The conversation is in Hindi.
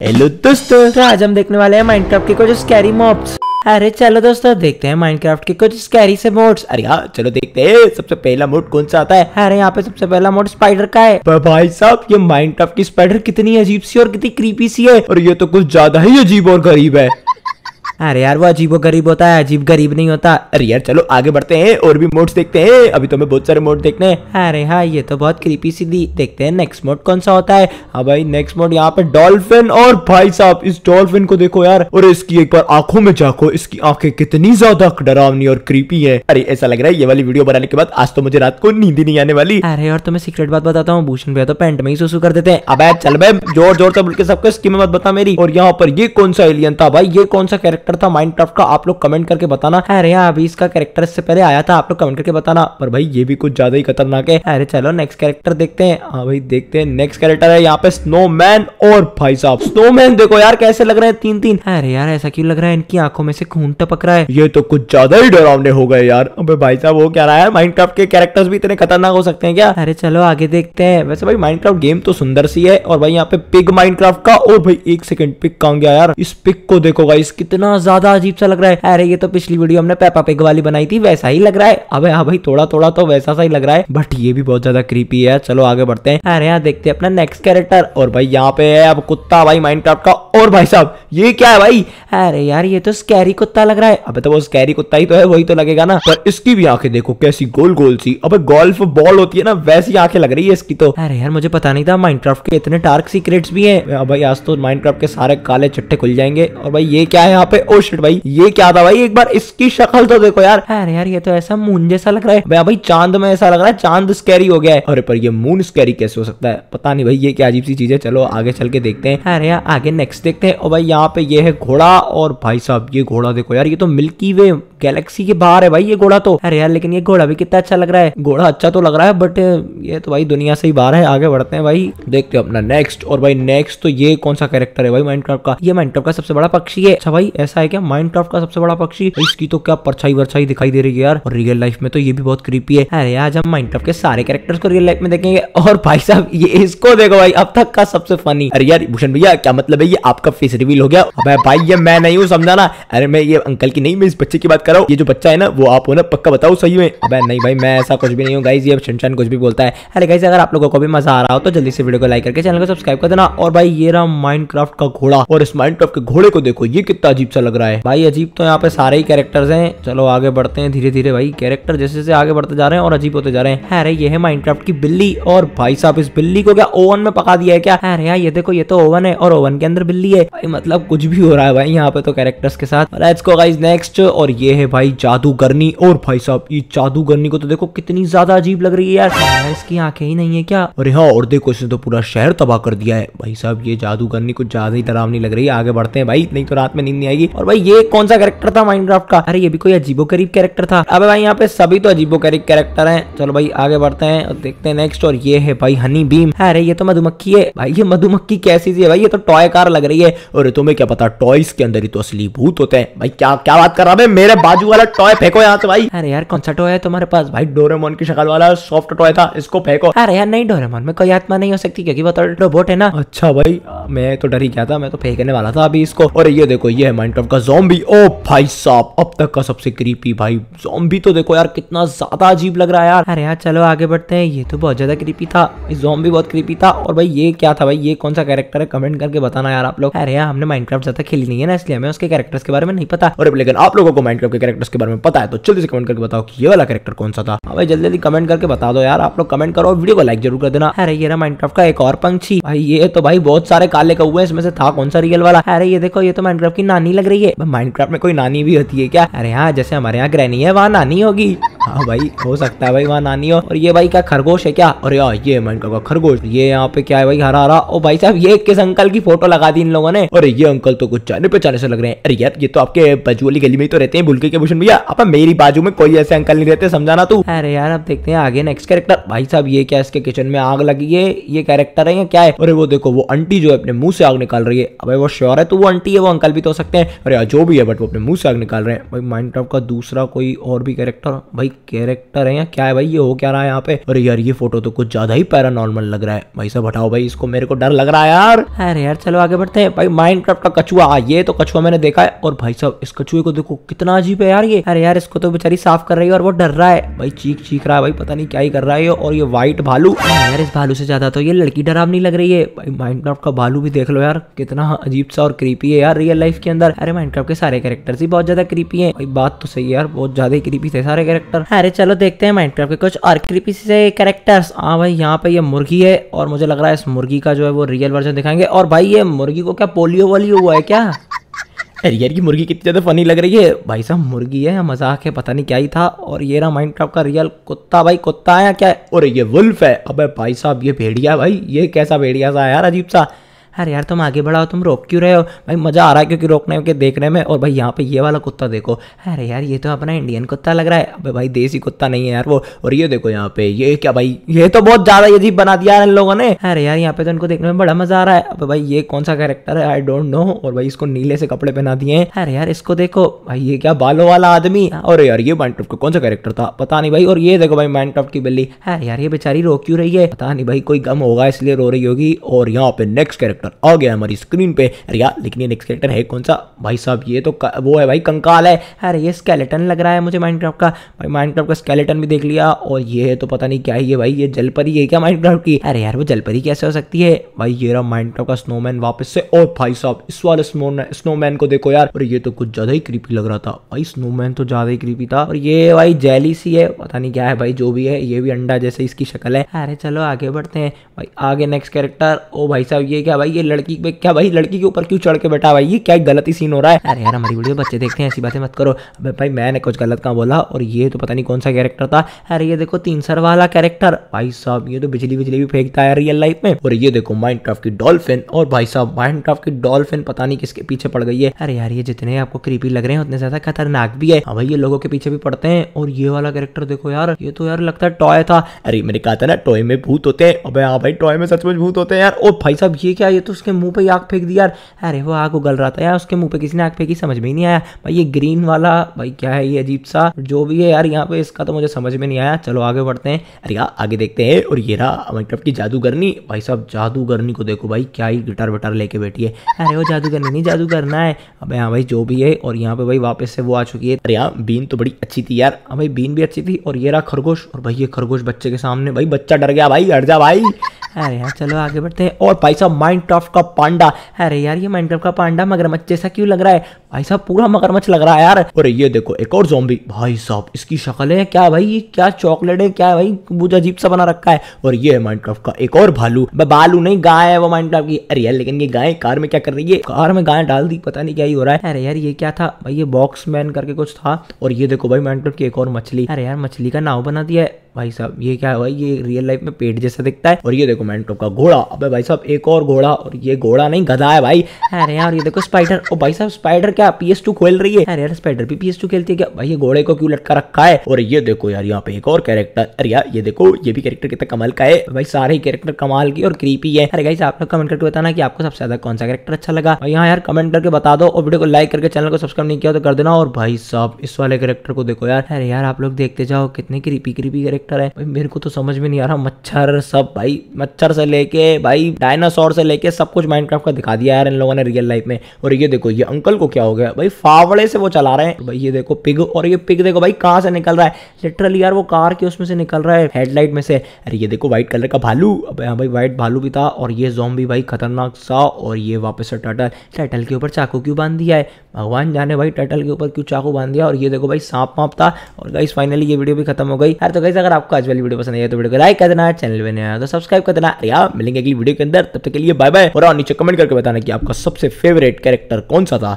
हेलो दोस्तों। तो आज हम देखने वाले हैं माइनक्राफ्ट के कुछ स्कैरी मॉब्स अरे चलो दोस्तों देखते हैं माइनक्राफ्ट के कुछ स्कैरी से मोड्स अरे हाँ चलो देखते हैं। सबसे पहला मोड कौन सा आता है? अरे यहाँ पे सबसे पहला मोड स्पाइडर का है। पर भाई साहब ये माइनक्राफ्ट की स्पाइडर कितनी अजीब सी और कितनी क्रीपी सी है। और ये तो कुछ ज़्यादा ही अजीब और गरीब है। अरे यार वो अजीब गरीब होता है अजीब गरीब नहीं होता। अरे यार चलो आगे बढ़ते हैं और भी मोड्स देखते हैं। अभी तो हमें बहुत सारे मोड देखने हैं। अरे हाँ ये तो बहुत क्रीपी सी दी। देखते हैं नेक्स्ट मोड कौन सा होता है? हाँ भाई नेक्स्ट मोड यहाँ पे डॉल्फिन और भाई साहब इस डॉल्फिन को देखो यार। और इसकी एक बार आँखों में झाको इसकी आँखें कितनी ज़्यादा डरावनी और क्रीपी है। अरे ऐसा लग रहा है ये वाली वीडियो बनाने के बाद आज तो मुझे रात को नींद ही नहीं आने वाली। अरे और तुम्हें सीक्रेट बात बताता हूँ। भूषण भैया तो पेंट में ही सुसु कर देते हैं। अब चल भाई ज़ोर ज़ोर से बोल के सबको स्कीम मत बता मेरी। और यहाँ पर ये कौन सा एलियन था भाई? ये कौन सा कैरेक्टर था माइंड का, आप लोग कमेंट करके बताना। अरे यहाँ अभी इसका कैरेक्टर इससे पहले आया था, आप लोग कमेंट करके बताना। पर भाई, ये भी कुछ ज़्यादा ही खतरनाक है। अरे चलो नेक्स्ट कैरेक्टर देखते हैं। हाँ भाई, देखते हैं। नेक्स्ट कैरेक्टर है यहाँ पे स्नोमैन और भाई साहब। स्नोमैन देखो यार, कैसे लग रहे हैं तीन तीन अरे यार, ऐसा क्यों लग रहा है? इनकी आँखों में से खून टपक रहा है। ये तो कुछ ज़्यादा ही डरावने हो गए यार। अबे भाई साहब, वो क्या रहा है? माइनक्राफ्ट के कैरेक्टर्स भी इतने खतरनाक हो सकते हैं क्या? अरे चलो, आगे देखते हैं। वैसे भाई माइनक्राफ्ट गेम तो सुंदर सी है। और भाई, यहाँ पे पिग माइनक्राफ्ट का, और भाई, एक सेकंड पिक कहाँ गया यार? इस पिग को देखो गाइस कितना ज़्यादा अजीब सा लग रहा है। अरे, ये तो पिछली वीडियो हमने पेपा पिग वाली बनाई थी, वैसा ही लग रहा है। अबे हाँ भाई थोड़ा थोड़ा तो वैसा सा ही लग रहा है बट ये भी बहुत ज़्यादा क्रीपी है। चलो, आगे बढ़ते हैं। अरे यहाँ देखते हैं अपना नेक्स्ट कैरेक्टर और भाई, यहाँ पे है अब कुत्ता भाई माइनक्राफ्ट का। और भाई साहब, ये क्या है भाई? अरे यार, ये तो स्कैरी कुत्ता लग रहा है। अबे तो वो स्कैरी कुत्ता ही तो है, वही तो लगेगा ना। पर इसकी भी आँखें देखो, कैसी गोल गोल सी। अब गोल्फ बॉल होती है ना, वैसी आँखें लग रही है इसकी तो। अरे यार, मुझे पता नहीं था माइनक्राफ्ट के इतने डार्क सीक्रेट्स भी हैं। भाई आज तो माइनक्राफ्ट के सारे काले चट्टे खुल जाएँगे। और भाई, ये क्या है यहाँ पे? ओ oh शिट भाई ये क्या था भाई? एक बार इसकी शक्ल तो देखो यार। अरे यार ये तो ऐसा मून जैसा लग रहा है। भैया भाई चाँद में ऐसा लग रहा है चाँद स्कैरी हो गया है। अरे पर ये मून स्कैरी कैसे हो सकता है? पता नहीं भाई ये क्या अजीब सी चीज़ है? चलो आगे चल के देखते हैं। अरे यार आगे नेक्स्ट देखते हैं। और भाई यहाँ पे ये है घोड़ा और भाई साहब ये घोड़ा देखो यार ये तो मिल्की वे गैलेक्सी के बाहर है भाई ये घोड़ा तो। अरे यार, लेकिन ये घोड़ा भी कितना अच्छा लग रहा है। घोड़ा अच्छा तो लग रहा है बट ये तो भाई दुनिया से ही बाहर है, आगे बढ़ते हैं भाई। देखते हो अपना नेक्स्ट और भाई नेक्स्ट तो ये कौन सा कैरेक्टर है भाई माइनक्राफ्ट का? ये माइनक्राफ्ट का सबसे बड़ा पक्षी है। अच्छा भाई, ऐसा है क्या? माइनक्राफ्ट का सबसे बड़ा पक्षी? इसकी तो क्या परछाई वरछाई दिखाई दे रही है यार। और रियल लाइफ में तो ये भी बहुत क्रीपी है। अरे आज हम माइनक्राफ्ट के सारे कैरेक्टर्स को रियल लाइफ में देखेंगे, और भाई साहब, ये इसको देखो भाई, अब तक का सबसे फनी अरे यार, भूषण भैया, क्या मतलब है ये? आपका फेस रिवील हो गया। भाई, ये मैं नहीं हूँ समझाना अरे मैं ये अंकल की नहीं, मैं इस बच्चे की बात कर हूँ ये जो बच्चा है ना, वो आप हो ना पक्का बताओ सही में। अब नहीं भाई, मैं ऐसा कुछ भी नहीं हूँ गाइज़ ये कुछ भी बोलता है। अरे गाइज़ अगर आप लोगों को भी मज़ा आ रहा हो तो जल्दी से वीडियो को लाइक करके चैनल को सब्सक्राइब कर देना। और भाई, ये रहा माइनक्राफ्ट का घोड़ा। और इस माइनक्राफ्ट के घोड़े को देखो, ये कितना अजीब सा लग रहा है। भाई, अजीब तो यहाँ पे सारे ही कैरेक्टर्स हैं। चलो, आगे बढ़ते हैं धीरे धीरे भाई। कैरेक्टर जैसे जैसे आगे बढ़ते जा रहे हैं और अजीब होते जा रहे हैं। अरे, ये है माइनक्राफ्ट की बिल्ली। और भाई साहब, इस बिल्ली को क्या ओवन में पका दिया है क्या? अरे यार, ये देखो, ये तो ओवन है और ओवन के अंदर बिल्ली है। मतलब कुछ भी हो रहा है भाई यहाँ पे तो कैरेक्टर्स के साथ। नेक्स्ट और ये है भाई जादूगरनी। और भाई साहब ये जादूगरनी को तो देखो कितनी ज़्यादा अजीब लग रही है यार। इसकी आँखें ही नहीं है क्या? अरे हाँ और देखो इसने तो पूरा शहर तबाह कर दिया है। भाई साहब ये जादूगरनी कुछ ज़्यादा ही डरावनी लग रही है। आगे बढ़ते हैं भाई नहीं तो रात में नींद नहीं आएगी। और भाई ये कौन सा कैरेक्टर था माइनक्राफ्ट का? अरे ये भी कोई अजीबो करीब कैरेक्टर था। अब भाई यहाँ पे सभी तो अजीबो करीब कैरेक्टर है। चलो भाई आगे बढ़ते हैं और देखते हैं नेक्स्ट और ये है भाई हनी बीम अरे ये तो मधुमक्खी है। भाई ये मधुमक्खी कैसी सी है भाई? ये तो टॉय कार लग रही है। और तुम्हें क्या पता टॉयस के अंदर ही तो असली भूत होते हैं। भाई क्या क्या बात कर रहा है? मेरे बाजू वाला टॉय फेंको यहाँ से भाई। अरे यार कौन सा टॉय है तुम्हारे पास? भाई डोरेमोन की शक्ल वाला सॉफ्ट टॉय था इसको फेंको। अरे यार नहीं डोरेमोन में कोई आत्मा नहीं हो सकती क्योंकि वो तो रोबोट है ना। अच्छा भाई मैं तो डर ही गया था मैं तो फेंकने वाला था अभी इसको। और ये देखो ये है माइनक्राफ्ट का जोम्बी ओ भाई साहब अब तक का सबसे क्रीपी भाई जोम्बी तो देखो यार कितना ज़्यादा अजीब लग रहा है यार। अरे यार चलो आगे बढ़ते हैं ये तो बहुत ज़्यादा क्रीपी था जोम्बी बहुत क्रीपी था। और भाई ये क्या था भाई ये कौन सा कैरेक्टर है? कमेंट करके बताना यार आप लोग। अरे यार हमने माइनक्राफ्ट ज़्यादा खेली नहीं है ना इसलिए हमें उसके कैरेक्टर्स के बारे में नहीं पता। और लेकिन आप लोगों को माइनक्राफ्ट के कैरेक्टर्स के बारे में पता है तो जल्दी से कमेंट करके बताओ कि ये वाला कैरेक्टर कौन सा था। अब जल्दी जल्दी कमेंट करके बता दो यार, आप लोग कमेंट करो वीडियो को लाइक ज़रूर कर देना। अरे ये माइनक्राफ्ट का एक और पंछी भाई ये तो भाई बहुत सारे काले कौए इसमें से था कौन सा रियल वाला? अरे ये देखो, ये तो माइनक्राफ्ट की नानी लग रही है। माइनक्राफ्ट में कोई नानी भी होती है क्या? अरे यहाँ जैसे हमारे यहाँ ग्रैनी है, वहाँ नानी होगी। हाँ भाई, हो सकता है भाई वहाँ नानी हो। और ये भाई क्या खरगोश है क्या? अरे यार, ये माइनक्राफ्ट का खरगोश, ये यहाँ पे क्या है भाई? हरा हरा ओ भाई साहब, ये किस अंकल की फ़ोटो लगा दी इन लोगों ने? अरे ये अंकल तो कुछ जाने पहचाने से लग रहे हैं। अरे यार, ये तो आपके बाजू वाली गली में तो रहते हैं बुलके के भूषण भैया अब मेरी बाजू में कोई ऐसे अंकल नहीं रहते समझाना तू? अरे यार, अब देखते हैं आगे नेक्स्ट कैरेक्टर भाई साहब, ये क्या इसके किचन में आग लगी है? ये कैरेक्टर है या क्या है? अरे वो देखो, वो आंटी जो है अपने मुँह से आग निकाल रही है। अब वो श्योर है तो वो आंटी है, वो अंकल भी तो हो सकते हैं। अरे जो भी है बट वो अपने मुँह से आग निकाल रहे हैं। भाई माइंड का दूसरा कोई और भी कैरेक्टर भाई कैरेक्टर है या क्या है भाई? ये हो क्या रहा है यहाँ पे? अरे यार ये फ़ोटो तो कुछ ज़्यादा ही पैरानॉर्मल लग रहा है। भाई सब हटाओ भाई इसको मेरे को डर लग रहा है यार। अरे यार चलो आगे बढ़ते हैं। भाई माइंड का कछुआ हाँ, ये तो कछुआ मैंने देखा है। और भाई साहब इस कछुए को देखो कितना अजीब है यार ये। अरे यार इसको तो बेचारी साफ़ कर रही है और वो डर रहा है। भाई चीख चीख रहा है भाई पता नहीं क्या ही कर रहा है और ये व्हाइट भालू। यार इस भालू से ज़्यादा तो ये लड़की डरावनी लग रही है। भाई माइंड का भालू भी देख लो यार कितना अजीब सा और क्रीपी है यार रियल लाइफ के अंदर। अरे माइंड के सारे कैरेक्टर्स ही बहुत ज़्यादा क्रीपी है। भाई बात तो सही है यार बहुत ज़्यादा क्रीपी थे सारे कैरेक्टर अरे चलो देखते हैं माइंड के कुछ और क्रीपी से कैरेक्टर्स हाँ भाई, यहाँ पे ये मुर्गी है और मुझे लग रहा है इस मुर्गी का जो है वो रियल वर्जन दिखाएँगे। और भाई, ये मुर्गी को क्या पोलियो वोलियो हुआ है क्या? अरे यार की मुर्गी कितनी ज़्यादा फनी लग रही है। भाई साहब, मुर्गी है या मज़ाक है, पता नहीं क्या ही था। और ये रहा माइंड का रियल कुत्ता। भाई, कुत्ता है क्या? है और ये वुल्फ है। अबे भाई साहब, ये भेड़िया भाई। ये कैसा भेड़िया सा यार, अजीब सा। अरे यार, तुम आगे बढ़ाओ, तुम रोक क्यों रहे हो? भाई, मज़ा आ रहा है क्योंकि रोकने के, देखने में, और भाई, यहाँ पे ये वाला कुत्ता देखो। अरे यार, ये तो अपना इंडियन कुत्ता लग रहा है। अबे भाई, देसी कुत्ता नहीं है यार वो। और ये देखो यहाँ पे, ये क्या भाई, ये तो बहुत ज़्यादा अजीब बना दिया इन लोगों ने। अरे यार, यहाँ पे तो इनको देखने में बड़ा मज़ा आ रहा है। अब भाई, ये कौन सा कैरेक्टर है? आई डोंट नो और भाई, इसको नीले से कपड़े पहना दिए अरे यार, इसको देखो। भाई, ये क्या बालों वाला आदमी। और यार, ये माइंड का कौन सा कैरेक्टर था? पता नहीं भाई। और ये देखो भाई माइंड की बिल्ली। अरे यार, ये बेचारी रो क्यों रही है? पता नहीं भाई, कोई गम होगा इसलिए रो रही होगी। और यहाँ पे नेक्स्ट कैरेक्टर आ गया हमारी स्क्रीन पे। अरे यार, लेकिन ये नेक्स्ट कैरेक्टर है कौन सा? भाई साहब, ये तो वो है भाई कंकाल है। अरे ये स्केलेटन लग रहा है मुझे माइनक्राफ्ट का। भाई माइनक्राफ्ट का स्केलेटन भी देख लिया। और ये तो पता नहीं क्या है ये भाई, ये जलपरी है क्या माइनक्राफ्ट की? अरे यार, वो जलपरी कैसे हो सकती है? भाई ये रहा माइनक्राफ्ट का स्नोमैन वापस से। और भाई साहब, इस वाले स्नोमैन को देखो यार। और ये तो कुछ ज़्यादा ही क्रीपी लग रहा था। भाई स्नोमैन तो ज़्यादा ही क्रीपी था। और ये भाई जैली सी है। पता नहीं क्या है भाई, जो भी है, ये भी अंडा जैसे इसकी शक्ल है। अरे चलो आगे बढ़ते हैं। भाई आगे नेक्स्ट कैरेक्टर ओ भाई साहब, ये क्या भाई? ये लड़की पे क्या भाई, लड़की के ऊपर क्यों चढ़ के बैठा भाई? ये क्या गलत ही सीन हो रहा है? अरे यार, हमारी वीडियो बच्चे देखते हैं, ऐसी बातें मत करो। भाई, मैंने कुछ गलत कहा बोला, और ये तो पता नहीं कौन सा कैरेक्टर था। अरे ये देखो, तीन सर वाला कैरेक्टर भाई साहब, ये तो बिजली बिजली भी फेंकता है रियल लाइफ में। और ये देखो माइंड की डॉल्फिन और भाई साहब माइंड की डॉल्फिन पता नहीं किसके पीछे पड़ गई है। अरे यार, ये जितने आपको क्रीपी लग रहे हैं, उतने ज़्यादा खतरनाक भी है। हाँ भाई, ये लोगों के पीछे भी पड़ते हैं। और ये वाला कैरेक्टर देखो यार, ये तो यार लगता है टॉय था। अरे मैंने कहा था ना टॉय में भूत होते हैं। अबे हाँ भाई टॉय में सचमुच भूत होते हैं यार। और भाई साहब, ये क्या, ये तो उसके मुँह पे आग फेंक दिया यार। अरे, वो आग उगल रहा था यार, उसके मुँह पे किसी ने आग फेंकी, समझ में ही नहीं आया। भाई, ये ग्रीन वाला, भाई, क्या है ये अजीब सा? जो भी है यार, यहाँ पे इसका तो मुझे समझ में नहीं आया। चलो, आगे बढ़ते हैं। अरे यार आगे देखते हैं। और ये रहा माइनक्राफ्ट की जादूगरनी। भाई साहब, जादूगरनी को देखो भाई, क्या ही गिटार विटार लेके बैठी है। अरे, वो जादूगरनी नहीं जादू करना है। अब यहाँ भाई, जो भी है। और यहाँ पे भाई, वापस से वो आ चुकी है। अरे यार बीन तो बड़ी अच्छी थी यार। हाँ भाई बीन भी अच्छी थी। और ये रहा खरगोश। और भाई, ये खरगोश बच्चे के सामने। भाई, बच्चा डर गया भाई, हट जा भाई। अरे यार, चलो आगे बढ़ते हैं। और भाई साहब माइनक्राफ्ट का पांडा। अरे यार, ये माइनक्राफ्ट का पांडा मगरमच्छ जैसा क्यों लग रहा है? भाई साहब, पूरा मगरमच्छ लग रहा है यार। और ये देखो, एक और जोम्बी भाई साहब, इसकी शक्ल है क्या भाई? ये क्या चॉकलेट है? क्या भाई? मुझे अजीब सा बना रखा है। और ये है माइनक्राफ्ट का एक और भालू। बालू नहीं, गाय है वो माइनक्राफ्ट की। अरे यार, लेकिन ये गाय कार में क्या कर रही है? कार में गाय डाल दी, पता नहीं क्या ही हो रहा है। अरे यार, ये क्या था? भाई, ये बॉक्स मैन करके कुछ था। और ये देखो भाई माइनक्राफ्ट की एक और मछली। अरे यार, मछली का नाव बना दिया है। भाई साहब, ये क्या है भाई? ये रियल लाइफ में पेट जैसा दिखता है। और ये देखो मैंटो का घोड़ा। अबे भाई साहब, एक और घोड़ा। और ये घोड़ा नहीं, गधा है भाई। अरे यार, ये देखो स्पाइडर ओ भाई साहब स्पाइडर क्या? पी एस टू खोल रही है। अरे यार स्पाइडर भी पी एस टू खेलती है क्या? भाई, ये घोड़े को क्यों लटका रखा है? और ये देखो यार, यहाँ पे एक और कैरेक्टर अरे यार, ये देखो, ये भी कैरेक्टर कितना कमाल का है। भाई, सारे कैरेक्टर कमाल की और क्रीपी है। अरे गाइस आप लोग कमेंट करके बताना कि आपको सबसे ज़्यादा कौन सा कैरेक्टर अच्छा लगा। और यहाँ यार कमेंट करके बता दो। और वीडियो को लाइक करके चैनल को सब्सक्राइब नहीं किया तो कर देना। और भाई साहब, इस वाले कैरेक्टर को देखो यार। अरे यार, आप लोग देखते जाओ, कितने क्रीपी क्रीपी कैरेक्टर है भाई, मेरे को तो समझ में नहीं आ रहा, मच्छर सब, भाई, मच्छर से लेके, भाई डायनासोर से लेके सब कुछ माइनक्राफ्ट का दिखा दिया यार इन लोगों ने रियल लाइफ में। और ये देखो, ये अंकल को क्या हो गया? भाई, फावड़े से वो चला रहे हैं। भाई, ये देखो पिग और ये पिग देखो, भाई, कहाँ से निकल रहा है? लिटरली यार, वो कार के उसमें से निकल रहा है हेडलाइट में से। अरे, ये देखो व्हाइट कलर का भालू। अब यहाँ भाई व्हाइट भालू भी था, और ये जोम्बी भाई, खतरनाक सा, और ये वापस से टटल टटल के ऊपर चाकू क्यों बाँध दिया है? भगवान जाने भाई टटल के ऊपर क्यों चाकू बाँध दिया? और ये देखो, भाई, सांप वाप था। और गाइस फाइनली ये वीडियो भी खत्म हो गई। यार तो गाइस अगर आपको आज वाली वीडियो पसंद आई तो वीडियो को लाइक कर देना चैनल में नया तो सब्सक्राइब कर देना। यार, मिलेंगे अगली वीडियो के अंदर, तब तक के लिए बाय बाय और नीचे कमेंट करके बताना कि आपका सबसे फेवरेट कैरेक्टर कौन सा था।